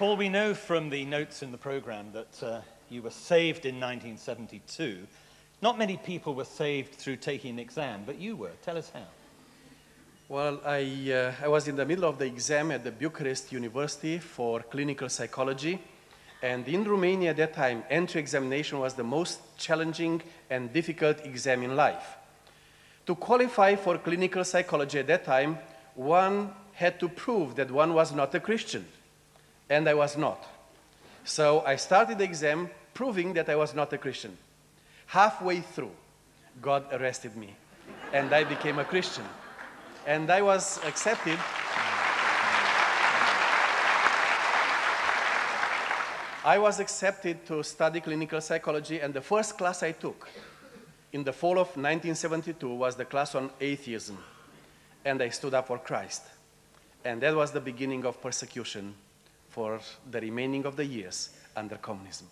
Paul, we know from the notes in the program that uh, you were saved in 1972. Not many people were saved through taking an exam, but you were. Tell us how. Well, I, uh, I was in the middle of the exam at the Bucharest University for clinical psychology. And in Romania at that time, entry examination was the most challenging and difficult exam in life. To qualify for clinical psychology at that time, one had to prove that one was not a Christian. And I was not. So I started the exam proving that I was not a Christian. Halfway through, God arrested me, and I became a Christian. And I was accepted. I was accepted to study clinical psychology, and the first class I took in the fall of 1972 was the class on atheism. And I stood up for Christ. And that was the beginning of persecution for the remaining of the years under communism.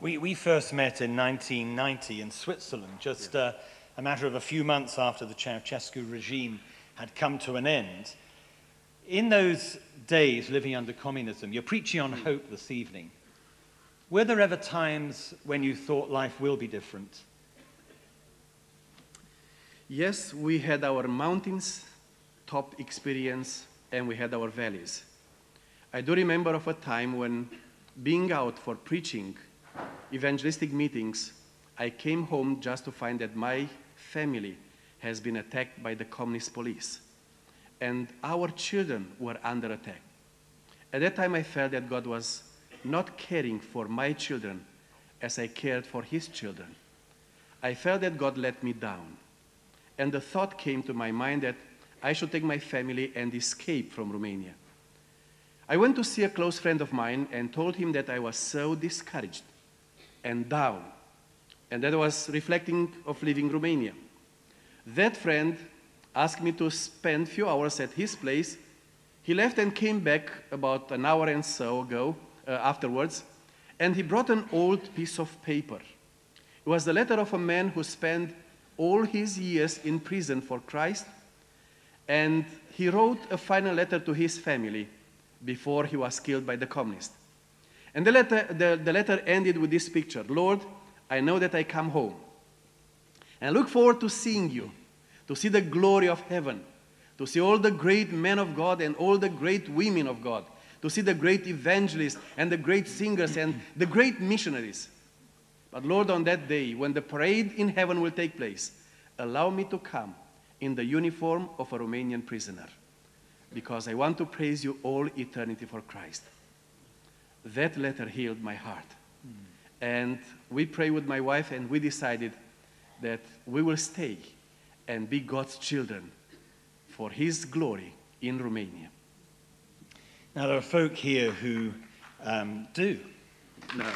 We, we first met in 1990 in Switzerland, just uh, a matter of a few months after the Ceausescu regime had come to an end. In those days living under communism, you're preaching on hope this evening. Were there ever times when you thought life will be different? Yes, we had our mountains top experience and we had our valleys. I do remember of a time when being out for preaching evangelistic meetings, I came home just to find that my family has been attacked by the communist police. And our children were under attack. At that time, I felt that God was not caring for my children as I cared for his children. I felt that God let me down. And the thought came to my mind that I should take my family and escape from Romania. I went to see a close friend of mine and told him that I was so discouraged and down, and that I was reflecting of leaving Romania. That friend asked me to spend a few hours at his place. He left and came back about an hour and so ago uh, afterwards, and he brought an old piece of paper. It was the letter of a man who spent all his years in prison for Christ, and he wrote a final letter to his family before he was killed by the communists. And the letter, the, the letter ended with this picture Lord, I know that I come home. And I look forward to seeing you, to see the glory of heaven, to see all the great men of God and all the great women of God, to see the great evangelists and the great singers and the great missionaries. But Lord, on that day, when the parade in heaven will take place, allow me to come in the uniform of a Romanian prisoner, because I want to praise you all eternity for Christ that letter healed my heart. Mm. And we prayed with my wife, and we decided that we will stay and be God's children for His glory in Romania. Now, there are folk here who um, do. No.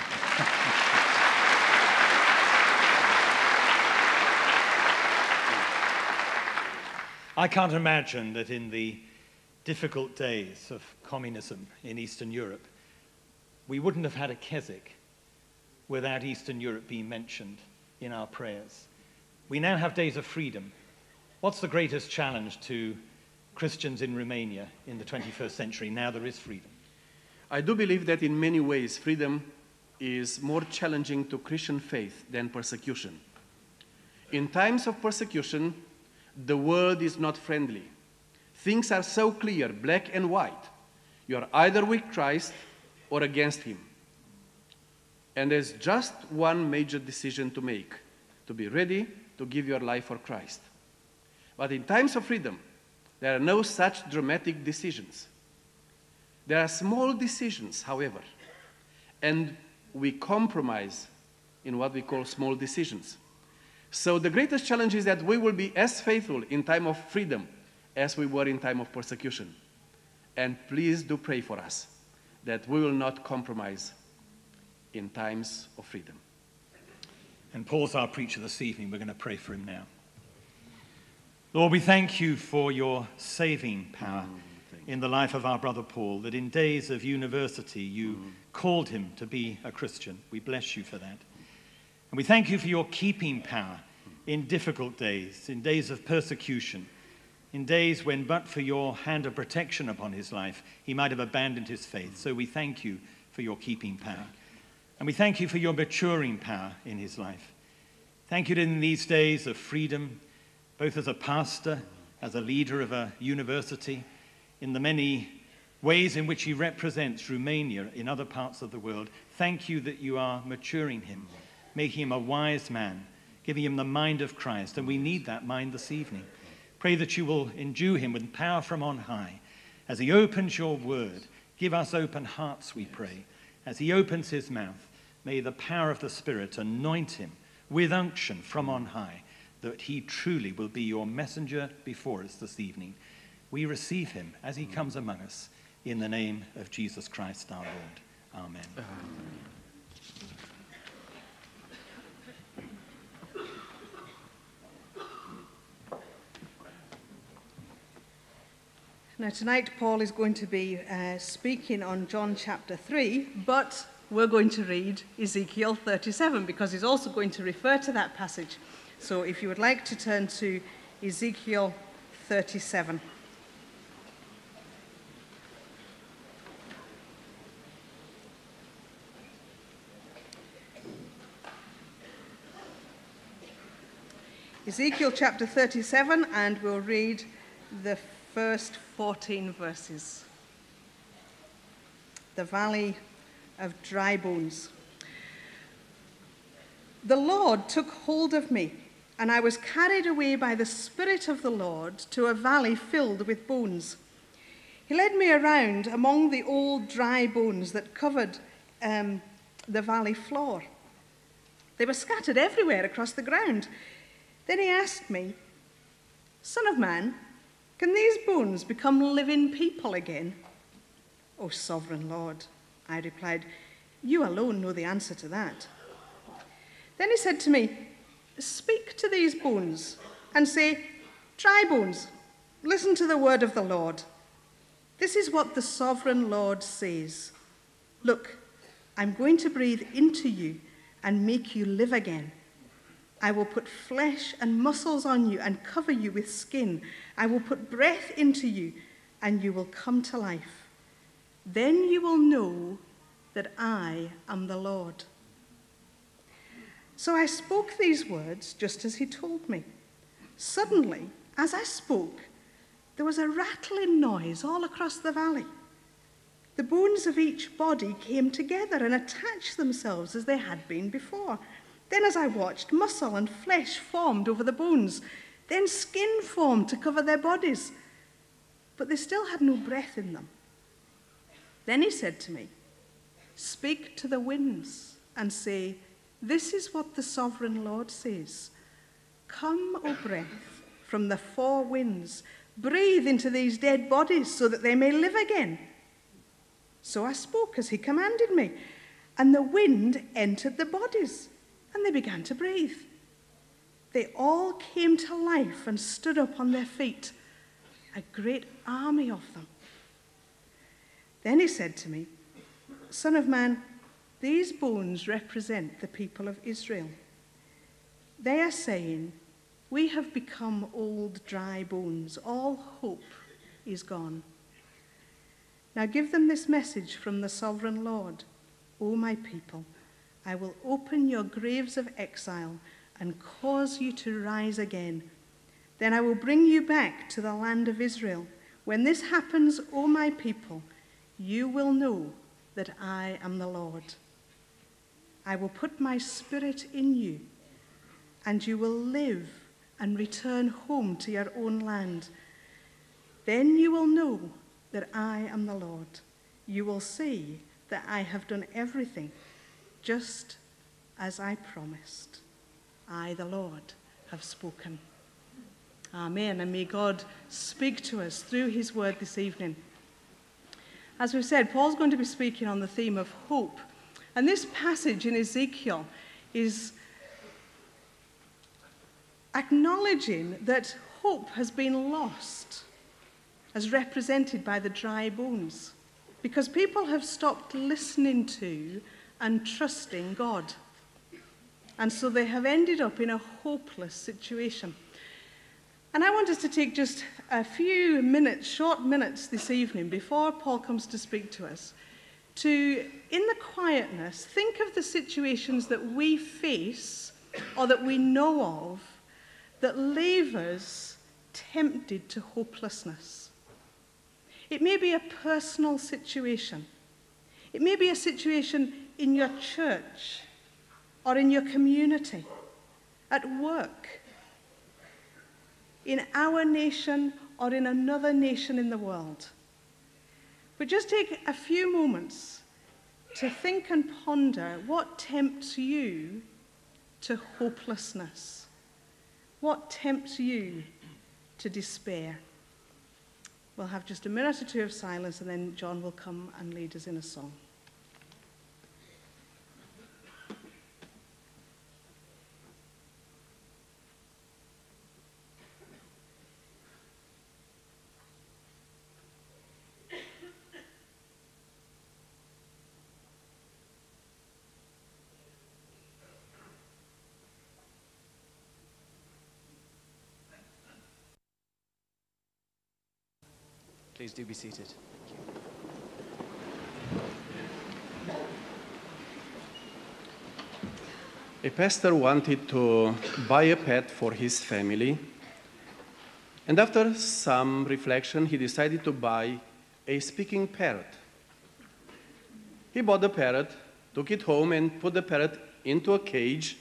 I can't imagine that in the difficult days of communism in Eastern Europe, we wouldn't have had a Keswick without Eastern Europe being mentioned in our prayers. We now have days of freedom. What's the greatest challenge to Christians in Romania in the 21st century now there is freedom? I do believe that in many ways freedom is more challenging to Christian faith than persecution. In times of persecution, the world is not friendly. Things are so clear, black and white. You are either with Christ or against him. And there's just one major decision to make to be ready to give your life for Christ. But in times of freedom, there are no such dramatic decisions. There are small decisions, however, and we compromise in what we call small decisions. So the greatest challenge is that we will be as faithful in time of freedom as we were in time of persecution. And please do pray for us that we will not compromise in times of freedom. And Paul's our preacher this evening. We're going to pray for him now. Lord, we thank you for your saving power mm, in the life of our brother Paul, that in days of university you mm. called him to be a Christian. We bless you for that. And we thank you for your keeping power in difficult days, in days of persecution, in days when, but for your hand of protection upon his life, he might have abandoned his faith. So we thank you for your keeping power. And we thank you for your maturing power in his life. Thank you in these days of freedom, both as a pastor, as a leader of a university, in the many ways in which he represents Romania in other parts of the world, thank you that you are maturing him, making him a wise man, giving him the mind of Christ. And we need that mind this evening. Pray that you will endue him with power from on high. As he opens your word, give us open hearts, we pray. As he opens his mouth, may the power of the Spirit anoint him with unction from on high, that he truly will be your messenger before us this evening. We receive him as he mm. comes among us in the name of Jesus Christ our Lord. Amen. Amen. Now, tonight, Paul is going to be uh, speaking on John chapter 3, but we're going to read Ezekiel 37 because he's also going to refer to that passage. So, if you would like to turn to Ezekiel 37. Ezekiel chapter 37, and we'll read the first 14 verses. The valley of dry bones. The Lord took hold of me, and I was carried away by the Spirit of the Lord to a valley filled with bones. He led me around among the old dry bones that covered um, the valley floor. They were scattered everywhere across the ground. Then he asked me, Son of man, can these bones become living people again? O sovereign Lord, I replied, you alone know the answer to that. Then he said to me, Speak to these bones and say, Dry bones, listen to the word of the Lord. This is what the sovereign Lord says Look, I'm going to breathe into you and make you live again. I will put flesh and muscles on you and cover you with skin. I will put breath into you and you will come to life. Then you will know that I am the Lord. So I spoke these words just as he told me. Suddenly, as I spoke, there was a rattling noise all across the valley. The bones of each body came together and attached themselves as they had been before. Then, as I watched, muscle and flesh formed over the bones. Then skin formed to cover their bodies. But they still had no breath in them. Then he said to me, Speak to the winds and say, This is what the sovereign Lord says. Come, O breath, from the four winds, breathe into these dead bodies so that they may live again. So I spoke as he commanded me, and the wind entered the bodies and they began to breathe. They all came to life and stood up on their feet, a great army of them. Then he said to me, Son of man, these bones represent the people of Israel. They are saying, We have become old, dry bones. All hope is gone. Now give them this message from the sovereign Lord, O my people. I will open your graves of exile and cause you to rise again. Then I will bring you back to the land of Israel. When this happens, O my people, you will know that I am the Lord. I will put my spirit in you, and you will live and return home to your own land. Then you will know that I am the Lord. You will see that I have done everything just as I promised. I, the Lord, have spoken. Amen. And may God speak to us through his word this evening. As we've said, Paul's going to be speaking on the theme of hope. And this passage in Ezekiel is acknowledging that hope has been lost, as represented by the dry bones, because people have stopped listening to and trusting God. And so they have ended up in a hopeless situation. And I want us to take just a few minutes, short minutes this evening, before Paul comes to speak to us, to, in the quietness, think of the situations that we face or that we know of that leave us tempted to hopelessness. It may be a personal situation. It may be a situation in your church or in your community, at work, in our nation or in another nation in the world. But just take a few moments to think and ponder what tempts you to hopelessness. What tempts you to despair? We'll have just a minute or two of silence, and then John will come and lead us in a song. Please do be seated. A pastor wanted to buy a pet for his family, and after some reflection, he decided to buy a speaking parrot. He bought the parrot, took it home, and put the parrot into a cage,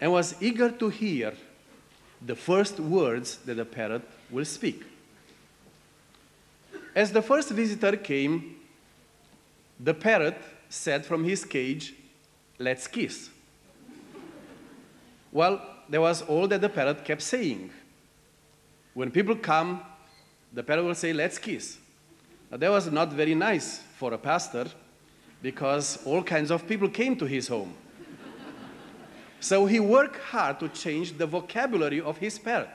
and was eager to hear the first words that the parrot will speak. As the first visitor came, the parrot said from his cage, Let's kiss. Well, there was all that the parrot kept saying. When people come, the parrot will say, Let's kiss. Now, that was not very nice for a pastor because all kinds of people came to his home. so he worked hard to change the vocabulary of his parrot,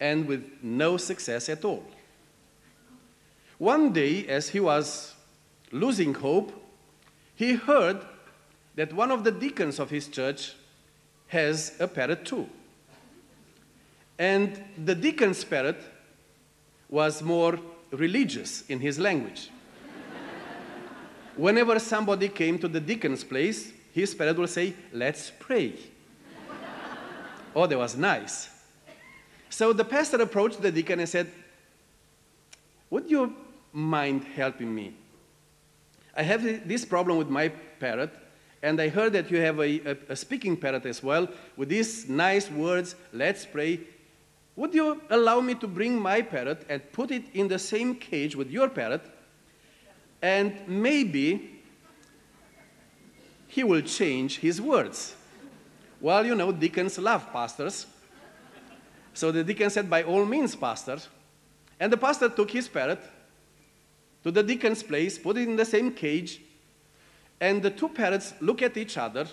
and with no success at all. One day, as he was losing hope, he heard that one of the deacons of his church has a parrot too. And the deacon's parrot was more religious in his language. Whenever somebody came to the deacon's place, his parrot would say, Let's pray. oh, that was nice. So the pastor approached the deacon and said, Would you mind helping me? I have this problem with my parrot, and I heard that you have a, a, a, speaking parrot as well with these nice words, let's pray. Would you allow me to bring my parrot and put it in the same cage with your parrot? And maybe he will change his words. Well, you know, deacons love pastors. So the deacon said, By all means, pastor. And the pastor took his parrot to the deacon's place, put it in the same cage, and the two parrots look at each other.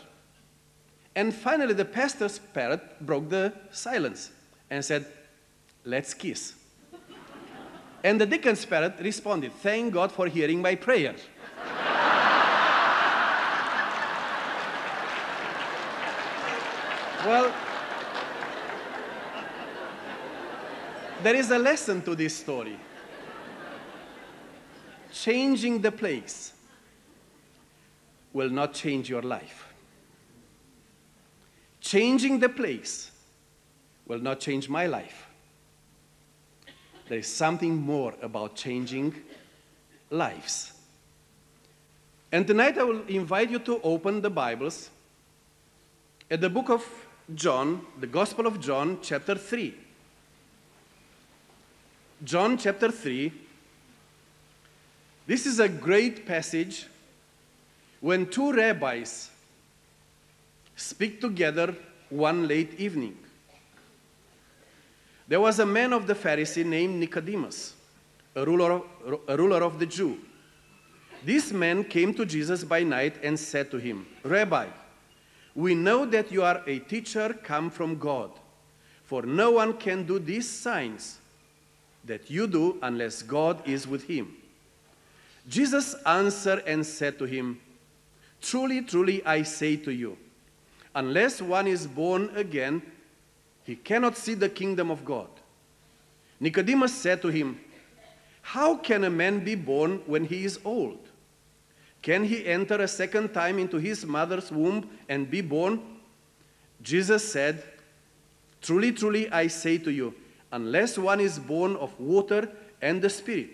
And finally, the pastor's parrot broke the silence and said, Let's kiss. and the deacon's parrot responded, Thank God for hearing my prayer. well, there is a lesson to this story changing the place will not change your life. Changing the place will not change my life. There is something more about changing lives. And tonight I will invite you to open the Bibles at the book of John, the Gospel of John, chapter 3. John chapter 3 this is a great passage when two rabbis speak together one late evening. There was a man of the Pharisee named Nicodemus, a ruler of, a ruler of the Jew. This man came to Jesus by night and said to him, Rabbi, we know that you are a teacher come from God, for no one can do these signs that you do unless God is with him. Jesus answered and said to him, Truly, truly, I say to you, unless one is born again, he cannot see the kingdom of God. Nicodemus said to him, How can a man be born when he is old? Can he enter a second time into his mother's womb and be born? Jesus said, Truly, truly, I say to you, unless one is born of water and the Spirit,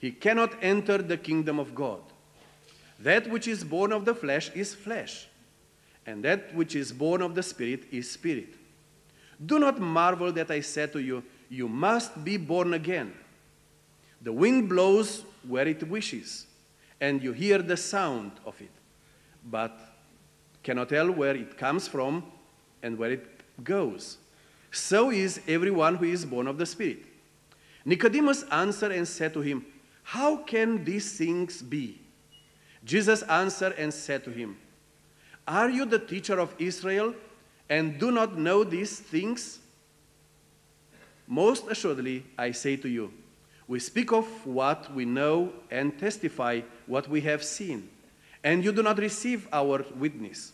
he cannot enter the kingdom of God. That which is born of the flesh is flesh, and that which is born of the Spirit is spirit. Do not marvel that I said to you, You must be born again. The wind blows where it wishes, and you hear the sound of it, but cannot tell where it comes from and where it goes. So is everyone who is born of the Spirit. Nicodemus answered and said to him, How can these things be? Jesus answered and said to him, Are you the teacher of Israel and do not know these things? Most assuredly, I say to you, we speak of what we know and testify what we have seen, and you do not receive our witness.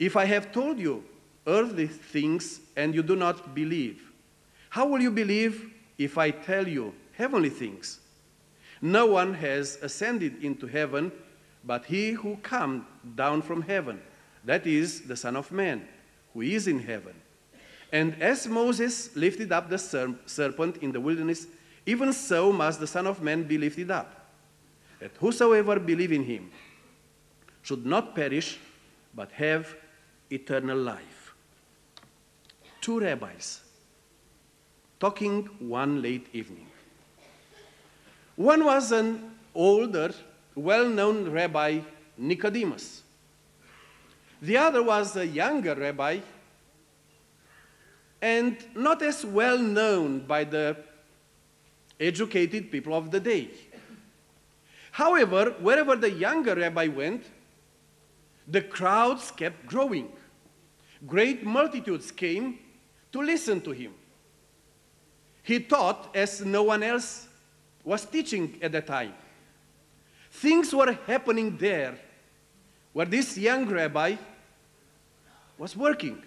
If I have told you earthly things and you do not believe, how will you believe if I tell you heavenly things? No one has ascended into heaven but he who come down from heaven, that is the Son of Man, who is in heaven. And as Moses lifted up the serpent in the wilderness, even so must the Son of Man be lifted up, that whosoever believe in him should not perish, but have eternal life. Two rabbis talking one late evening. One was an older, well known rabbi, Nicodemus. The other was a younger rabbi and not as well known by the educated people of the day. However, wherever the younger rabbi went, the crowds kept growing. Great multitudes came to listen to him. He taught as no one else was teaching at the time. Things were happening there where this young rabbi was working.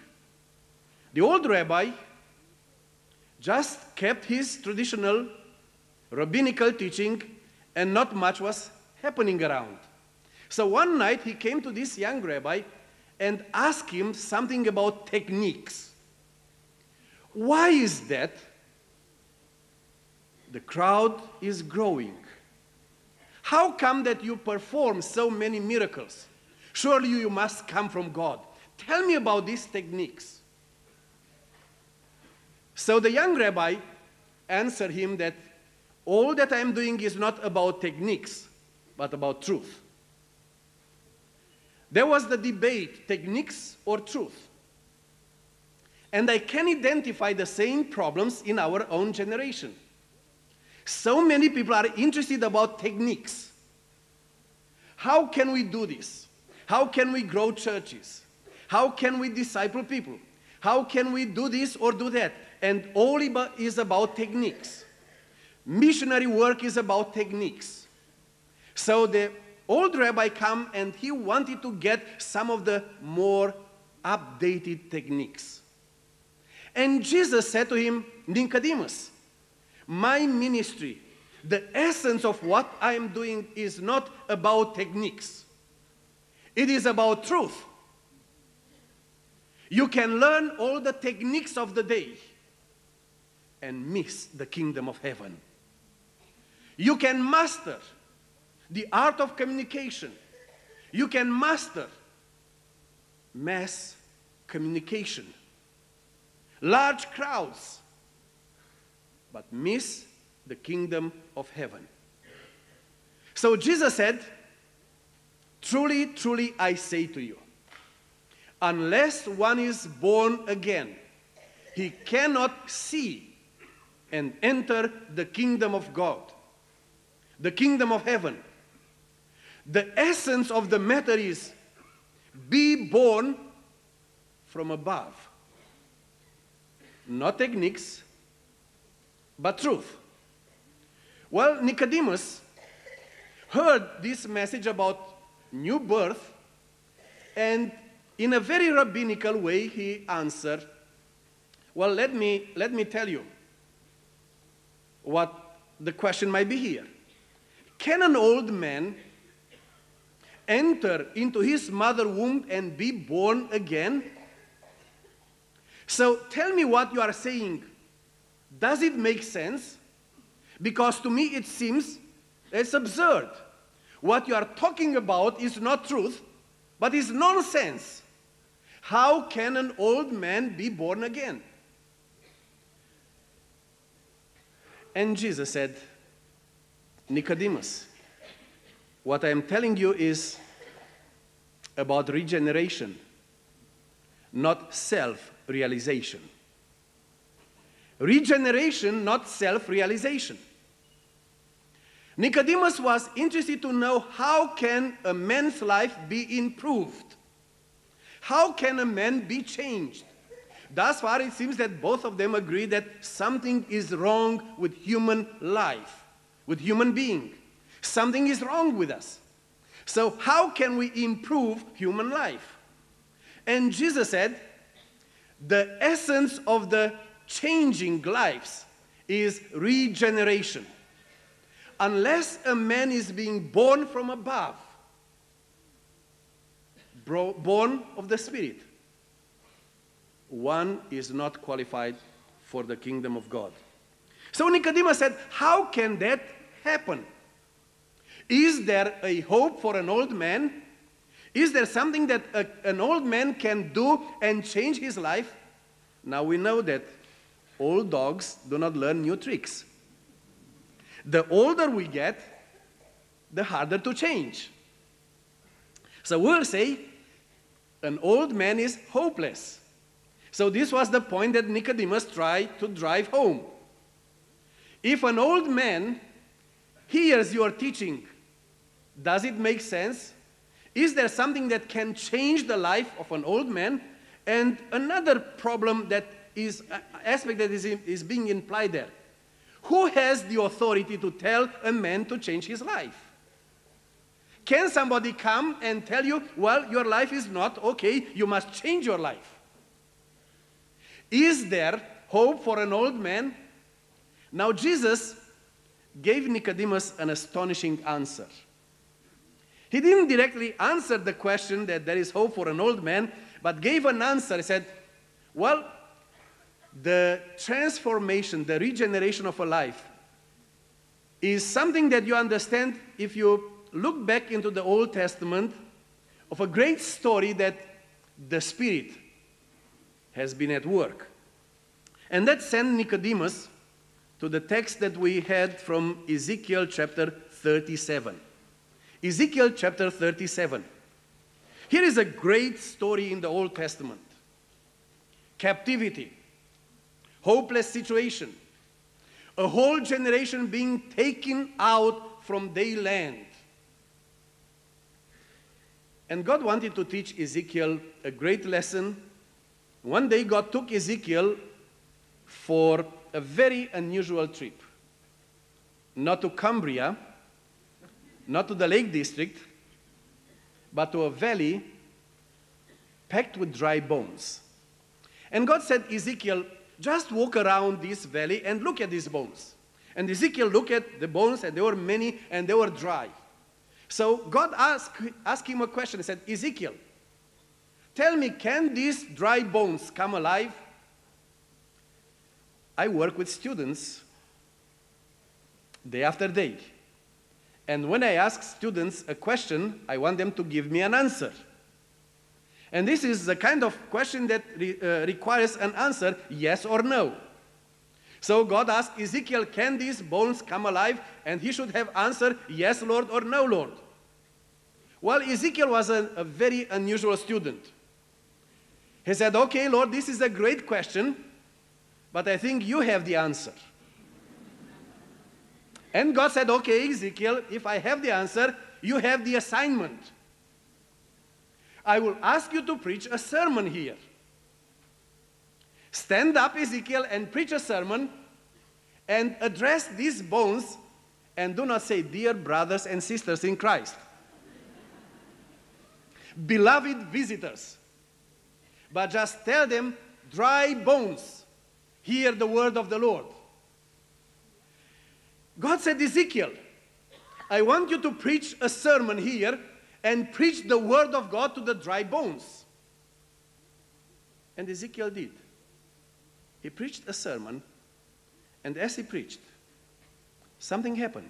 The old rabbi just kept his traditional rabbinical teaching and not much was happening around. So one night he came to this young rabbi and asked him something about techniques. Why is that the crowd is growing. How come that you perform so many miracles? Surely you must come from God. Tell me about these techniques. So the young rabbi answered him that all that I am doing is not about techniques, but about truth. There was the debate techniques or truth. And I can identify the same problems in our own generation. So many people are interested about techniques. How can we do this? How can we grow churches? How can we disciple people? How can we do this or do that? And all is about techniques. Missionary work is about techniques. So the old rabbi come and he wanted to get some of the more updated techniques. And Jesus said to him, Nicodemus, my ministry, the essence of what I am doing is not about techniques. It is about truth. You can learn all the techniques of the day and miss the kingdom of heaven. You can master the art of communication. You can master mass communication. Large crowds but miss the kingdom of heaven. So Jesus said, Truly, truly, I say to you, unless one is born again, he cannot see and enter the kingdom of God, the kingdom of heaven. The essence of the matter is be born from above. Not techniques, but truth. Well, Nicodemus heard this message about new birth, and in a very rabbinical way, he answered, Well, let me, let me tell you what the question might be here. Can an old man enter into his mother womb and be born again? So tell me what you are saying. Does it make sense? Because to me it seems it's absurd. What you are talking about is not truth, but is nonsense. How can an old man be born again? And Jesus said, Nicodemus, what I am telling you is about regeneration, not self realization. Regeneration, not self realization. Nicodemus was interested to know how can a man's life be improved? How can a man be changed? Thus far, it seems that both of them agree that something is wrong with human life, with human being. Something is wrong with us. So, how can we improve human life? And Jesus said, the essence of the changing lives is regeneration. Unless a man is being born from above, born of the Spirit, one is not qualified for the kingdom of God. So Nicodemus said, How can that happen? Is there a hope for an old man? Is there something that a, an old man can do and change his life? Now we know that old dogs do not learn new tricks. The older we get, the harder to change. So we'll say an old man is hopeless. So this was the point that Nicodemus tried to drive home. If an old man hears your teaching, does it make sense? Is there something that can change the life of an old man? And another problem that is uh, aspect that is, is being implied there. Who has the authority to tell a man to change his life? Can somebody come and tell you, well, your life is not okay, you must change your life? Is there hope for an old man? Now, Jesus gave Nicodemus an astonishing answer. He didn't directly answer the question that there is hope for an old man, but gave an answer. He said, Well, the transformation, the regeneration of a life is something that you understand if you look back into the Old Testament of a great story that the Spirit has been at work. And that sent Nicodemus to the text that we had from Ezekiel chapter 37. Ezekiel chapter 37. Here is a great story in the Old Testament captivity, hopeless situation, a whole generation being taken out from their land. And God wanted to teach Ezekiel a great lesson. One day, God took Ezekiel for a very unusual trip. Not to Cumbria, not to the Lake District, but to a valley packed with dry bones. And God said, Ezekiel, just walk around this valley and look at these bones. And Ezekiel looked at the bones, and there were many, and they were dry. So God asked, asked him a question. He said, Ezekiel, tell me, can these dry bones come alive? I work with students day after day. And when I ask students a question, I want them to give me an answer. And this is the kind of question that re, uh, requires an answer yes or no. So God asked Ezekiel, Can these bones come alive? And he should have answered, Yes, Lord, or No, Lord. Well, Ezekiel was a, a very unusual student. He said, Okay, Lord, this is a great question, but I think you have the answer. and God said, Okay, Ezekiel, if I have the answer, you have the assignment. I will ask you to preach a sermon here. Stand up, Ezekiel, and preach a sermon and address these bones and do not say, Dear brothers and sisters in Christ, beloved visitors, but just tell them, dry bones, hear the word of the Lord. God said, Ezekiel, I want you to preach a sermon here and preach the word of God to the dry bones. And Ezekiel did. He preached a sermon, and as he preached, something happened.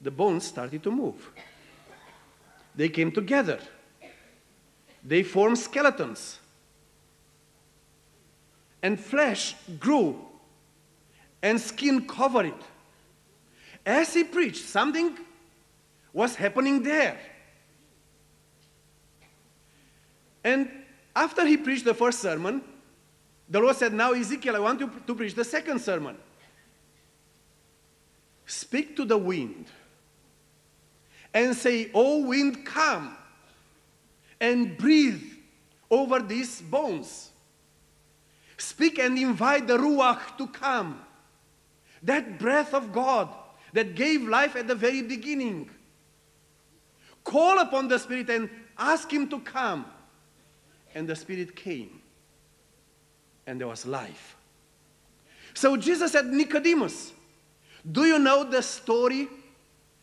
The bones started to move. They came together. They formed skeletons. And flesh grew, and skin covered it. As he preached, something was happening there. And after he preached the first sermon, the Lord said, Now, Ezekiel, I want you to preach the second sermon. Speak to the wind and say, O wind, come and breathe over these bones. Speak and invite the Ruach to come. That breath of God that gave life at the very beginning. Call upon the Spirit and ask Him to come. And the Spirit came. And there was life. So Jesus said, Nicodemus, do you know the story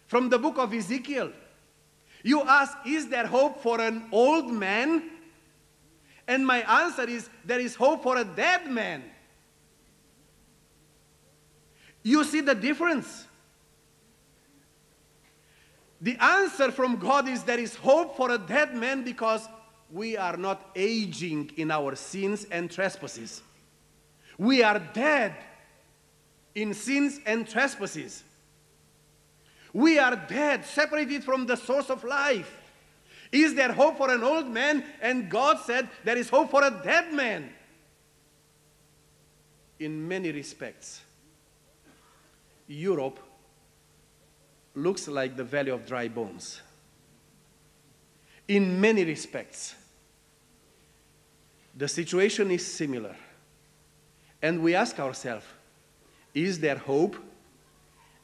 from the book of Ezekiel? You ask, is there hope for an old man? And my answer is, there is hope for a dead man. You see the difference? The answer from God is there is hope for a dead man because we are not aging in our sins and trespasses. We are dead in sins and trespasses. We are dead, separated from the source of life. Is there hope for an old man? And God said, There is hope for a dead man. In many respects, Europe looks like the valley of dry bones. In many respects, the situation is similar. And we ask ourselves, is there hope?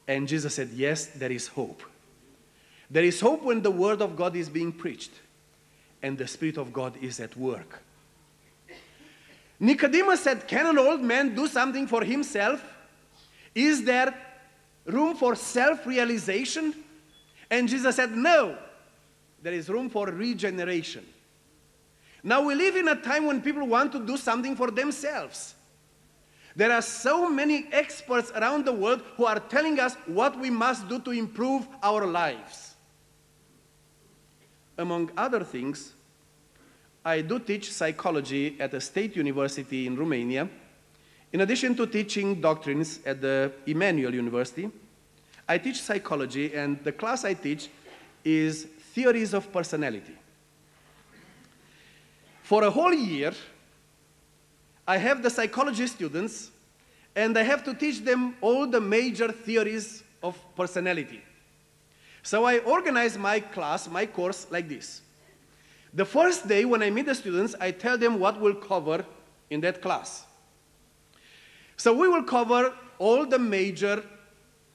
And Jesus said, Yes, there is hope. There is hope when the Word of God is being preached and the Spirit of God is at work. Nicodemus said, Can an old man do something for himself? Is there room for self realization? And Jesus said, No, there is room for regeneration. Now we live in a time when people want to do something for themselves. There are so many experts around the world who are telling us what we must do to improve our lives. Among other things, I do teach psychology at a state university in Romania in addition to teaching doctrines at the Emmanuel University, I teach psychology, and the class I teach is Theories of Personality. For a whole year, I have the psychology students, and I have to teach them all the major theories of personality. So I organize my class, my course, like this. The first day when I meet the students, I tell them what we'll cover in that class. So we will cover all the major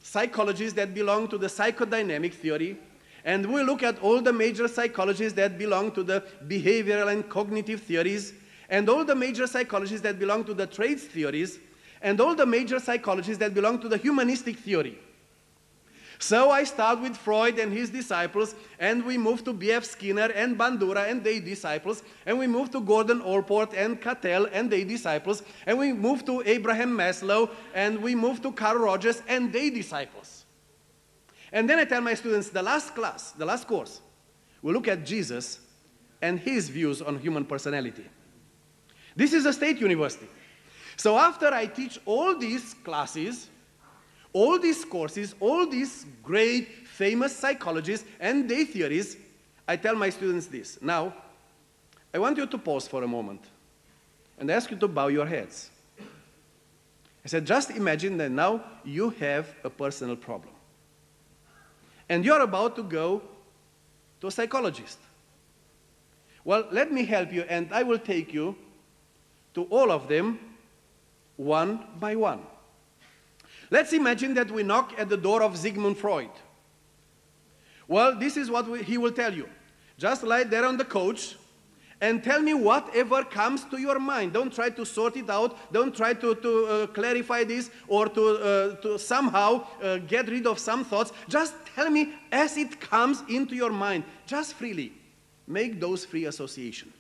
psychologies that belong to the psychodynamic theory, and we'll look at all the major psychologies that belong to the behavioral and cognitive theories, and all the major psychologies that belong to the traits theories, and all the major psychologies that belong to the humanistic theory. So I start with Freud and his disciples, and we move to B.F. Skinner and Bandura and their disciples, and we move to Gordon Allport and Cattell and their disciples, and we move to Abraham Maslow, and we move to Carl Rogers and their disciples. And then I tell my students the last class, the last course, we look at Jesus and his views on human personality. This is a state university. So after I teach all these classes, all these courses, all these great famous psychologists and their theories, I tell my students this. Now, I want you to pause for a moment and ask you to bow your heads. I said, just imagine that now you have a personal problem. And you're about to go to a psychologist. Well, let me help you, and I will take you to all of them one by one. Let's imagine that we knock at the door of Sigmund Freud. Well, this is what we, he will tell you. Just lie there on the couch and tell me whatever comes to your mind. Don't try to sort it out. Don't try to, to uh, clarify this or to, uh, to somehow uh, get rid of some thoughts. Just tell me as it comes into your mind, just freely. Make those free association.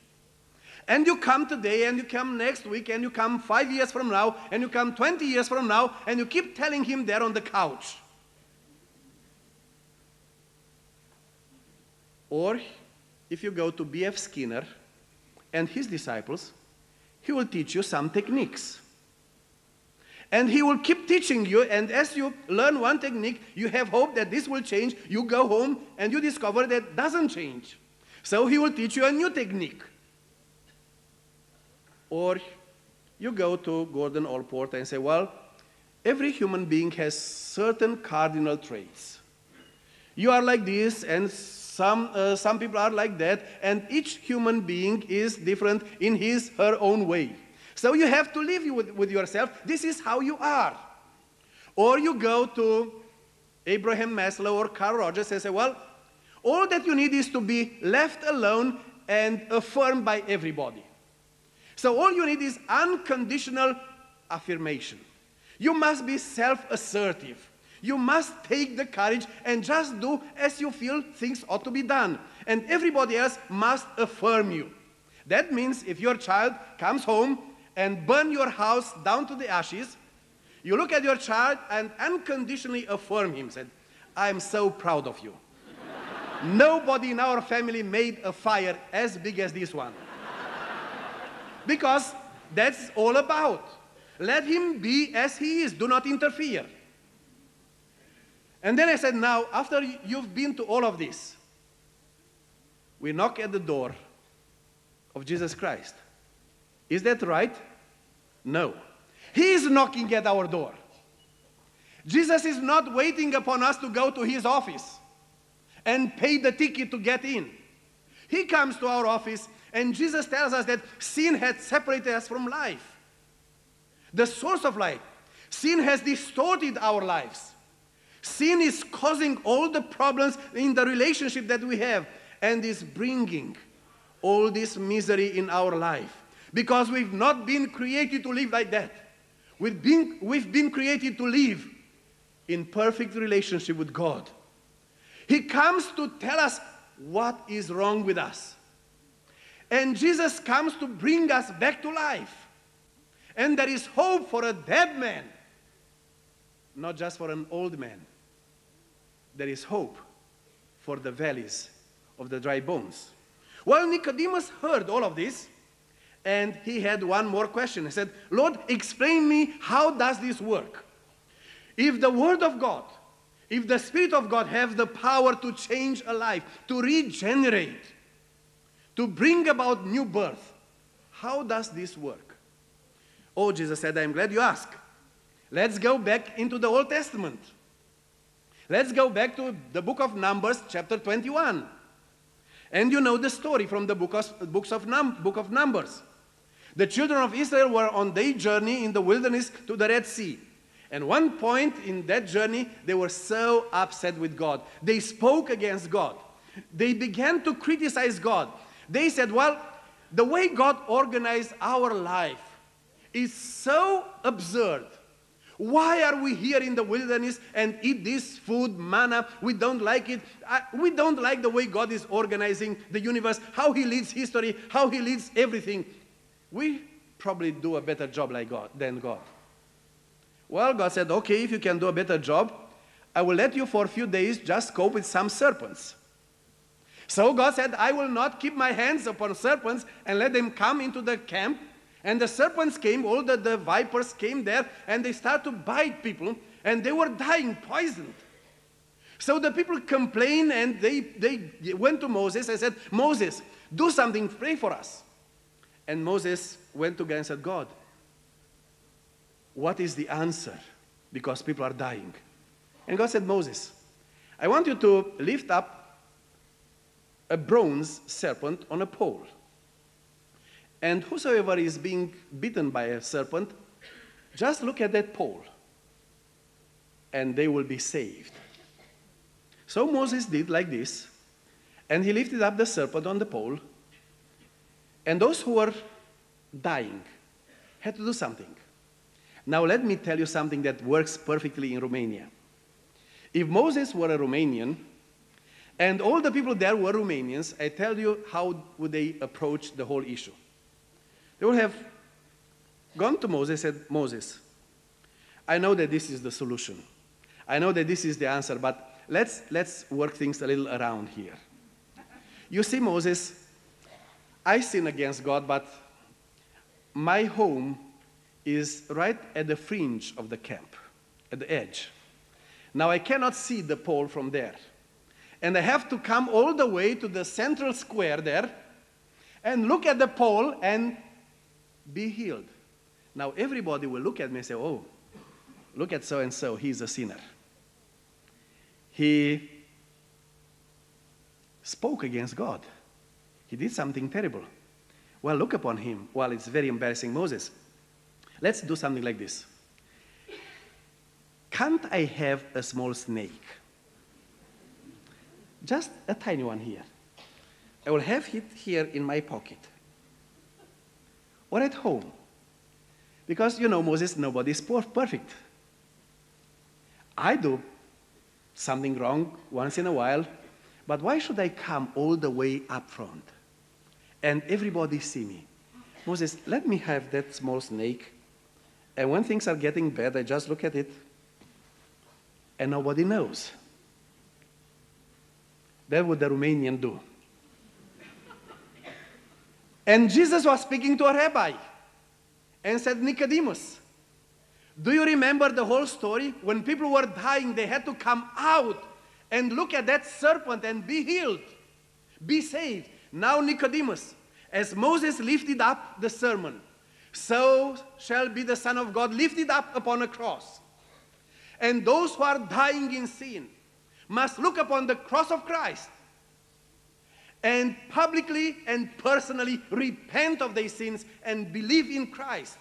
And you come today, and you come next week, and you come five years from now, and you come 20 years from now, and you keep telling him there on the couch. Or if you go to B.F. Skinner and his disciples, he will teach you some techniques. And he will keep teaching you, and as you learn one technique, you have hope that this will change. You go home and you discover that doesn't change. So he will teach you a new technique. Or you go to Gordon Allport and say, well, every human being has certain cardinal traits. You are like this, and some, uh, some people are like that, and each human being is different in his, her own way. So you have to live with, with yourself. This is how you are. Or you go to Abraham Maslow or Carl Rogers and say, well, all that you need is to be left alone and affirmed by everybody. So all you need is unconditional affirmation. You must be self assertive. You must take the courage and just do as you feel things ought to be done. And everybody else must affirm you. That means if your child comes home and burn your house down to the ashes, you look at your child and unconditionally affirm him, said, I am so proud of you. Nobody in our family made a fire as big as this one because that's all about. Let him be as he is, do not interfere. And then I said, Now, after you've been to all of this, we knock at the door of Jesus Christ. Is that right? No. He is knocking at our door. Jesus is not waiting upon us to go to his office and pay the ticket to get in. He comes to our office and Jesus tells us that sin had separated us from life, the source of life. Sin has distorted our lives. Sin is causing all the problems in the relationship that we have and is bringing all this misery in our life because we've not been created to live like that. We've been, we've been created to live in perfect relationship with God. He comes to tell us what is wrong with us. And Jesus comes to bring us back to life. And there is hope for a dead man, not just for an old man. There is hope for the valleys of the dry bones. Well, Nicodemus heard all of this, and he had one more question. He said, Lord, explain me how does this work? If the Word of God, if the Spirit of God have the power to change a life, to regenerate, to bring about new birth. How does this work? Oh, Jesus said, I'm glad you ask. Let's go back into the Old Testament. Let's go back to the book of Numbers, chapter 21. And you know the story from the book of, books of Num, book of Numbers. The children of Israel were on their journey in the wilderness to the Red Sea. And one point in that journey, they were so upset with God. They spoke against God. They began to criticize God. They said, well, the way God organized our life is so absurd. Why are we here in the wilderness and eat this food, manna? We don't like it. we don't like the way God is organizing the universe, how He leads history, how He leads everything. We probably do a better job like God than God. Well, God said, okay, if you can do a better job, I will let you for a few days just cope with some serpents. So God said, I will not keep my hands upon serpents and let them come into the camp. And the serpents came, all the, the vipers came there, and they started to bite people, and they were dying poisoned. So the people complained and they, they went to Moses and said, Moses, do something, pray for us. And Moses went to God and said, God, what is the answer? Because people are dying. And God said, Moses, I want you to lift up a bronze serpent on a pole. And whosoever is being bitten by a serpent, just look at that pole, and they will be saved. So Moses did like this, and he lifted up the serpent on the pole, And those who were dying had to do something. Now, let me tell you something that works perfectly in Romania. If Moses were a Romanian, and all the people there were Romanians, I tell you how would they approach the whole issue. They would have gone to Moses and said, Moses, I know that this is the solution. I know that this is the answer, but let's, let's work things a little around here. You see, Moses, I sin against God, but my home is right at the fringe of the camp, at the edge. Now I cannot see the pole from there. And I have to come all the way to the central square there and look at the pole and be healed. Now everybody will look at me and say, Oh, look at so and so, he's a sinner. He spoke against God. He did something terrible. Well, look upon him. Well, it's very embarrassing, Moses. Let's do something like this. Can't I have a small snake? Just a tiny one here. I will have it here in my pocket or at home. Because, you know, Moses, nobody is perfect. I do something wrong once in a while, but why should I come all the way up front and everybody see me? Moses, let me have that small snake. And when things are getting bad, I just look at it and nobody knows. That would the Romanian do. And Jesus was speaking to a rabbi and said, Nicodemus, do you remember the whole story? When people were dying, they had to come out and look at that serpent and be healed, be saved. Now, Nicodemus, as Moses lifted up the sermon, so shall be the Son of God lifted up upon a cross. And those who are dying in sin must look upon the cross of Christ and publicly and personally repent of their sins and believe in Christ.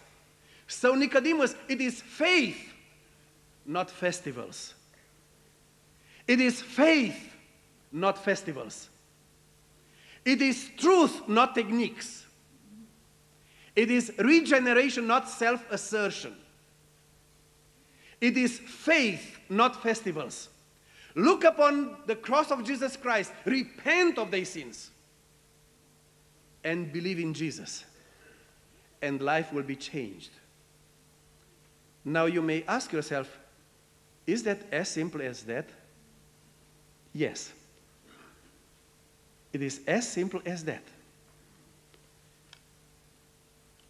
So, Nicodemus, it is faith, not festivals. It is faith, not festivals. It is truth, not techniques. It is regeneration, not self assertion. It is faith, not festivals. Look upon the cross of Jesus Christ, repent of their sins, and believe in Jesus, and life will be changed. Now you may ask yourself, is that as simple as that? Yes. It is as simple as that.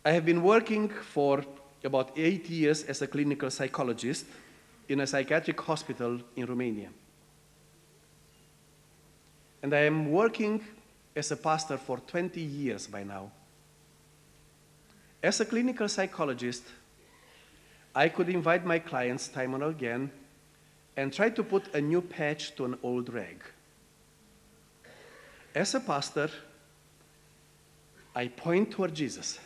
I have been working for about eight years as a clinical psychologist in a psychiatric hospital in Romania and I am working as a pastor for 20 years by now. As a clinical psychologist, I could invite my clients time and again and try to put a new patch to an old rag. As a pastor, I point toward Jesus.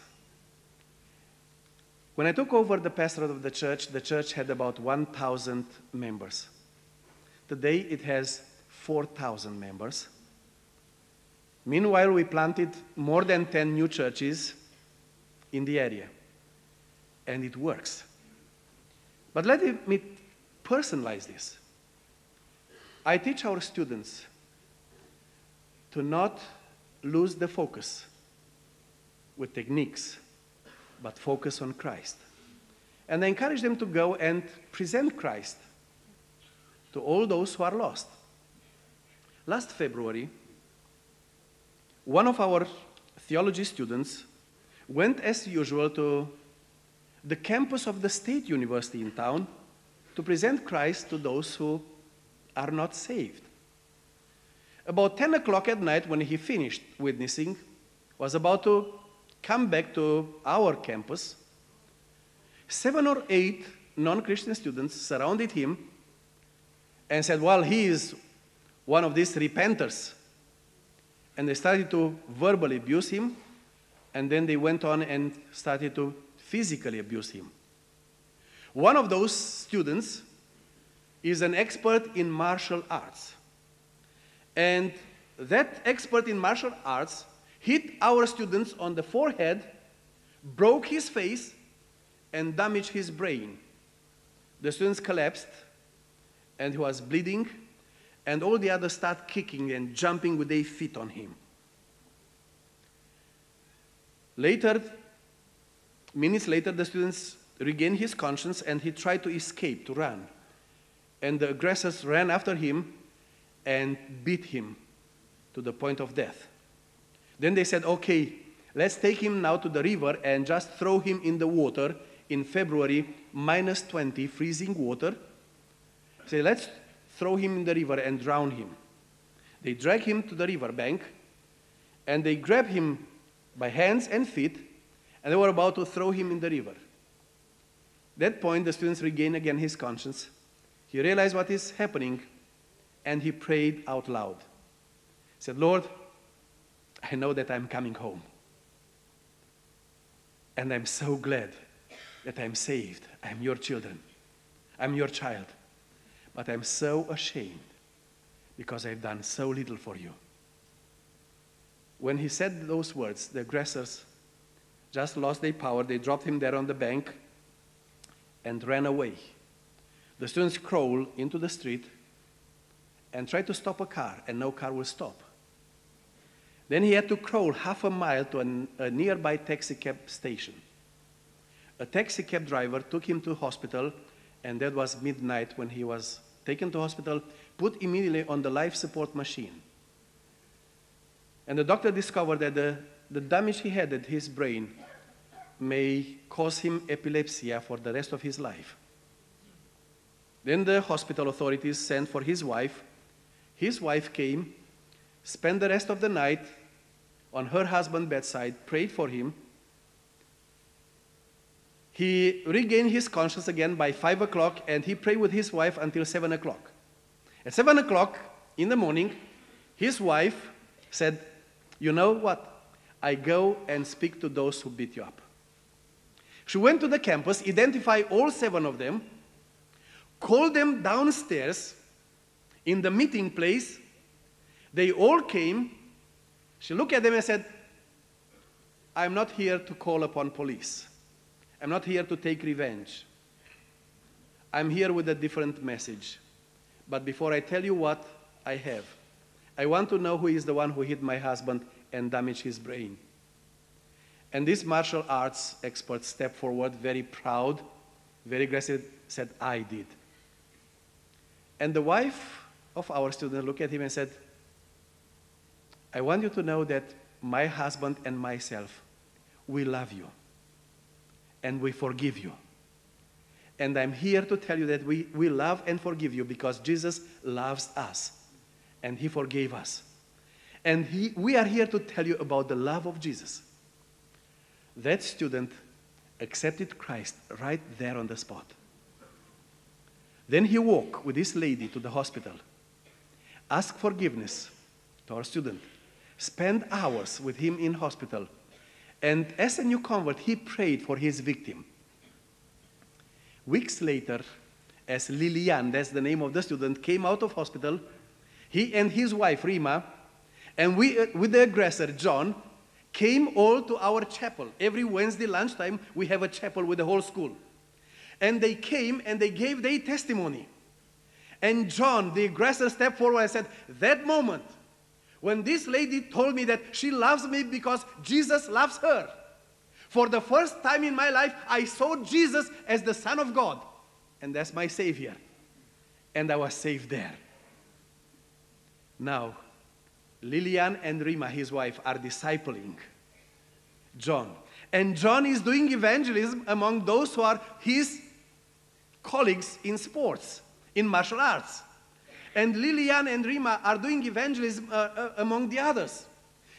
When I took over the pastorate of the church, the church had about 1,000 members. Today it has 4,000 members. Meanwhile, we planted more than 10 new churches in the area, and it works. But let me personalize this. I teach our students to not lose the focus with techniques, but focus on Christ. And I encourage them to go and present Christ to all those who are lost. Last February, one of our theology students went as usual to the campus of the state university in town to present Christ to those who are not saved. About 10 o'clock at night, when he finished witnessing, was about to come back to our campus, seven or eight non Christian students surrounded him and said, Well, he is one of these repenters. And they started to verbally abuse him, and then they went on and started to physically abuse him. One of those students is an expert in martial arts. And that expert in martial arts hit our students on the forehead, broke his face, and damaged his brain. The students collapsed, and he was bleeding, and all the others started kicking and jumping with their feet on him. Later, minutes later, the students regained his conscience and he tried to escape, to run. And the aggressors ran after him and beat him to the point of death. Then they said, okay, let's take him now to the river and just throw him in the water in February, minus 20, freezing water. Say, let's throw him in the river and drown him. They drag him to the river bank and they grab him by hands and feet and they were about to throw him in the river. That point, the students regain again his conscience. He realized what is happening and he prayed out loud. He said, Lord, I know that I'm coming home. And I'm so glad that I'm saved. I'm your children. I'm your child. But I'm so ashamed because I've done so little for you. When he said those words, the aggressors just lost their power. They dropped him there on the bank and ran away. The students crawled into the street and tried to stop a car, and no car will stop. Then he had to crawl half a mile to an, a nearby taxi cab station. A taxi cab driver took him to hospital, and that was midnight when he was taken to hospital, put immediately on the life support machine. And the doctor discovered that the, the damage he had at his brain may cause him epilepsy for the rest of his life. Then the hospital authorities sent for his wife. His wife came, spent the rest of the night on her husband's bedside, prayed for him. He regained his conscience again by 5 o'clock and he prayed with his wife until 7 o'clock. At 7 o'clock in the morning, his wife said, You know what? I go and speak to those who beat you up. She went to the campus, identified all seven of them, called them downstairs in the meeting place. They all came. She looked at them and said, I'm not here to call upon police. I'm not here to take revenge. I'm here with a different message. But before I tell you what I have, I want to know who is the one who hit my husband and damaged his brain. And this martial arts expert stepped forward, very proud, very aggressive, said, I did. And the wife of our student looked at him and said, I want you to know that my husband and myself, we love you and we forgive you. And I'm here to tell you that we, we love and forgive you because Jesus loves us and he forgave us. And he, we are here to tell you about the love of Jesus. That student accepted Christ right there on the spot. Then he walked with this lady to the hospital, asked forgiveness to our student, spent hours with him in hospital, and as a new convert, he prayed for his victim. Weeks later, as Lilian, that's the name of the student, came out of hospital, he and his wife, Rima, and we, uh, with the aggressor, John, came all to our chapel. Every Wednesday lunchtime, we have a chapel with the whole school. And they came and they gave their testimony. And John, the aggressor, stepped forward and said, That moment, when this lady told me that she loves me because Jesus loves her, for the first time in my life, I saw Jesus as the Son of God, and that's my Savior. And I was saved there. Now, Lilian and Rima, his wife, are discipling John. And John is doing evangelism among those who are his colleagues in sports, in martial arts. And Lilian and Rima are doing evangelism uh, uh, among the others.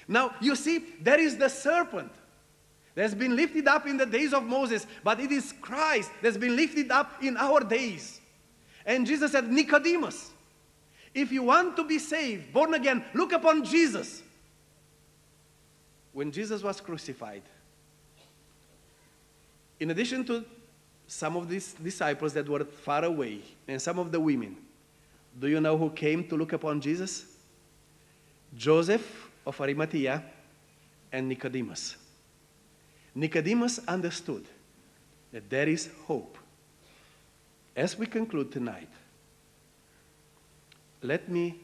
Now, you see, there is the serpent that's been lifted up in the days of Moses, but it is Christ that's been lifted up in our days. And Jesus said, Nicodemus, if you want to be saved, born again, look upon Jesus. When Jesus was crucified, in addition to some of these disciples that were far away and some of the women, do you know who came to look upon Jesus? Joseph of Arimathea and Nicodemus. Nicodemus understood that there is hope. As we conclude tonight, let me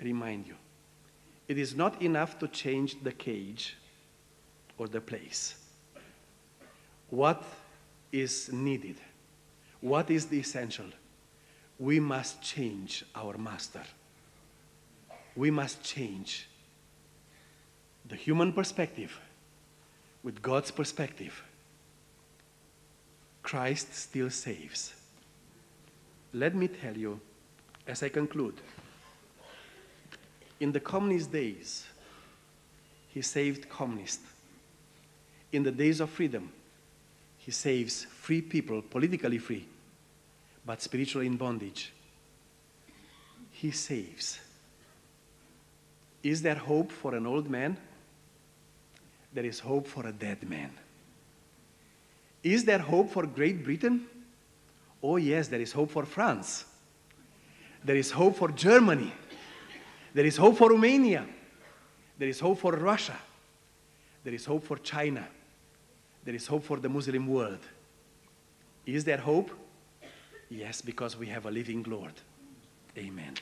remind you it is not enough to change the cage or the place. What is needed? What is the essential? We must change our master. We must change the human perspective with God's perspective. Christ still saves. Let me tell you as I conclude in the communist days, he saved communists. In the days of freedom, he saves free people, politically free, but spiritually in bondage. He saves. Is there hope for an old man? There is hope for a dead man. Is there hope for Great Britain? Oh, yes, there is hope for France. There is hope for Germany. There is hope for Romania. There is hope for Russia. There is hope for China. There is hope for the Muslim world. Is there hope? Yes, because we have a living Lord. Amen.